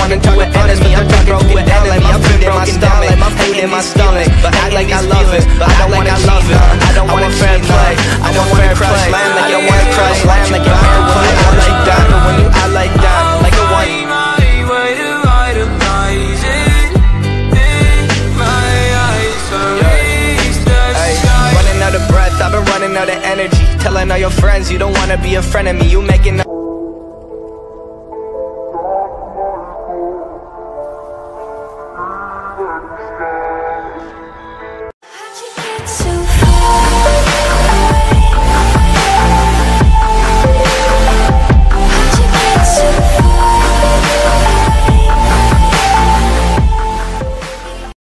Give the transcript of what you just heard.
wanna do it enemy. I'm done broken down like my food in my stomach, hate in my stomach. But act like I love it, but I don't wanna love it. I don't want fair play. I don't want crush land like you want crush land like you heard play. I like that, but when you I like that, like a one. Running out of breath, I've been running out of energy. Telling all your friends you don't wanna be a friend of me. You making understand.